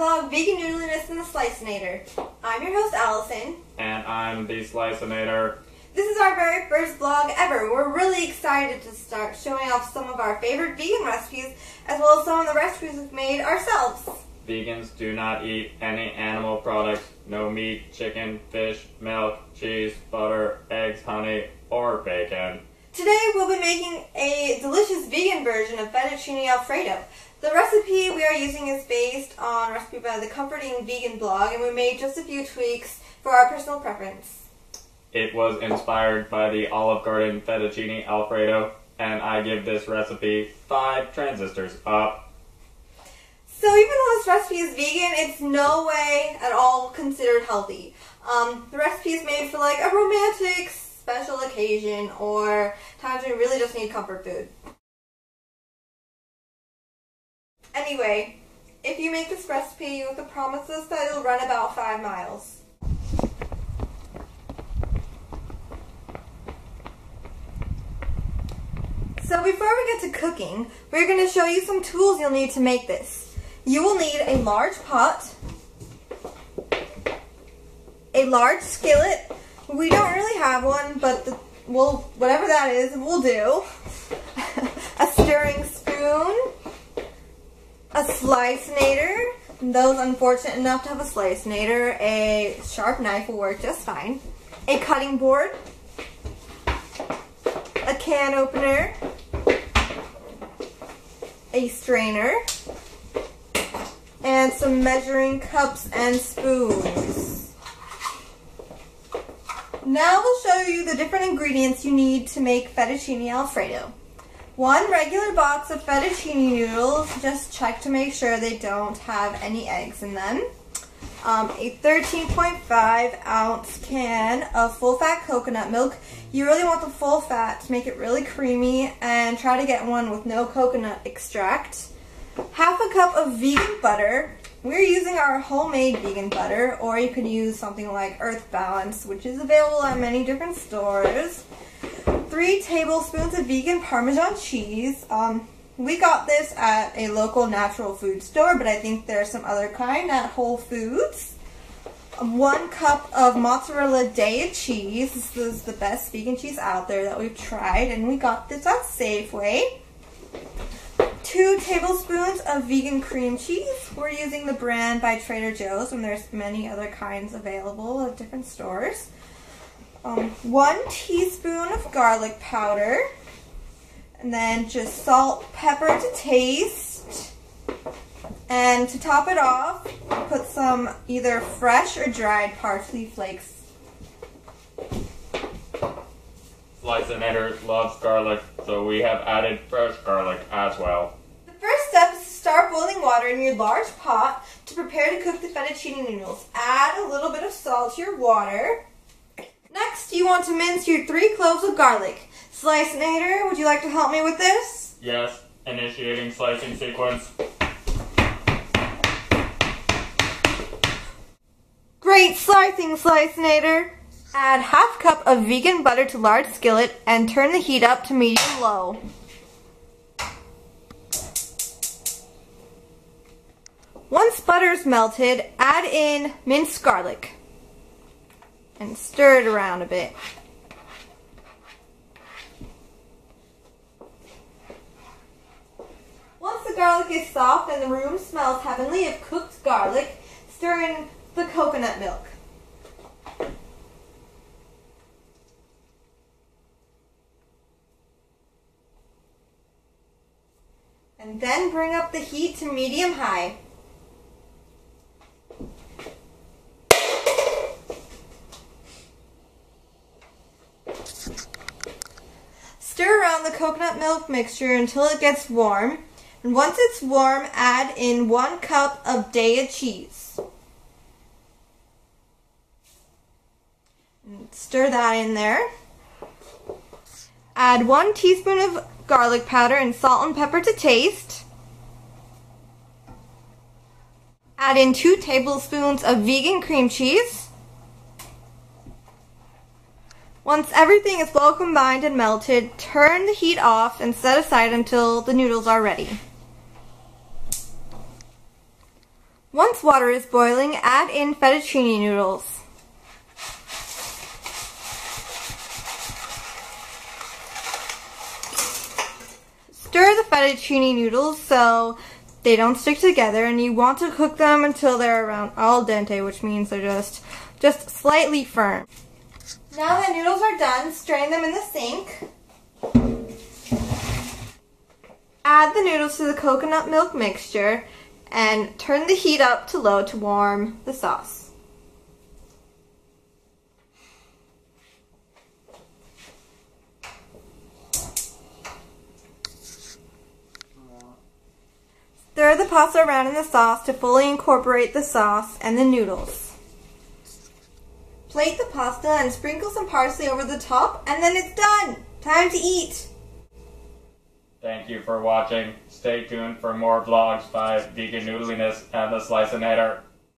blog Vegan Noodliness and the Slicinator. I'm your host Allison. And I'm the Slicinator. This is our very first vlog ever. We're really excited to start showing off some of our favorite vegan recipes as well as some of the recipes we've made ourselves. Vegans do not eat any animal products. No meat, chicken, fish, milk, cheese, butter, eggs, honey, or bacon. Today we'll be making a delicious vegan version of fettuccine alfredo. The recipe we are using is based on a recipe by the Comforting Vegan blog and we made just a few tweaks for our personal preference. It was inspired by the Olive Garden fettuccine alfredo and I give this recipe 5 transistors up. So even though this recipe is vegan, it's no way at all considered healthy. Um, the recipe is made for like a romantic special occasion or times when you really just need comfort food. Anyway, if you make this recipe, you have to promise us that it'll run about five miles. So before we get to cooking, we're going to show you some tools you'll need to make this. You will need a large pot, a large skillet, we don't really have one, but the, we'll, whatever that is, we'll do. a stirring spoon, a slicinator, those unfortunate enough to have a slicinator, a sharp knife will work just fine, a cutting board, a can opener, a strainer, and some measuring cups and spoons. Now we'll show you the different ingredients you need to make fettuccine alfredo. One regular box of fettuccine noodles, just check to make sure they don't have any eggs in them. Um, a 13.5 ounce can of full fat coconut milk. You really want the full fat to make it really creamy and try to get one with no coconut extract. Half a cup of vegan butter, we're using our homemade vegan butter, or you could use something like Earth Balance, which is available at many different stores. Three tablespoons of vegan Parmesan cheese. Um, we got this at a local natural food store, but I think there's some other kind at Whole Foods. One cup of mozzarella Daiya cheese. This is the best vegan cheese out there that we've tried, and we got this at Safeway two tablespoons of vegan cream cheese. We're using the brand by Trader Joe's and there's many other kinds available at different stores. Um, one teaspoon of garlic powder. And then just salt, pepper to taste. And to top it off, put some either fresh or dried parsley flakes. Slicinator loves garlic, so we have added fresh garlic as well. The First step is to start boiling water in your large pot to prepare to cook the fettuccine noodles. Add a little bit of salt to your water. Next, you want to mince your three cloves of garlic. Slicinator, would you like to help me with this? Yes, initiating slicing sequence. Great slicing, Slicinator. Add half cup of vegan butter to large skillet and turn the heat up to medium low. Once butter is melted, add in minced garlic and stir it around a bit. Once the garlic is soft and the room smells heavenly of cooked garlic, stir in the coconut milk. And then bring up the heat to medium high. Around the coconut milk mixture until it gets warm. And once it's warm, add in one cup of Daiya cheese. And stir that in there. Add one teaspoon of garlic powder and salt and pepper to taste. Add in two tablespoons of vegan cream cheese. Once everything is well combined and melted, turn the heat off and set aside until the noodles are ready. Once water is boiling, add in fettuccine noodles. Stir the fettuccine noodles so they don't stick together and you want to cook them until they're around al dente, which means they're just just slightly firm. Now the noodles are done, strain them in the sink. Add the noodles to the coconut milk mixture and turn the heat up to low to warm the sauce. Stir the pasta around in the sauce to fully incorporate the sauce and the noodles. Plate the pasta and sprinkle some parsley over the top and then it's done! Time to eat! Thank you for watching. Stay tuned for more vlogs by Vegan Noodliness and the Slicinator.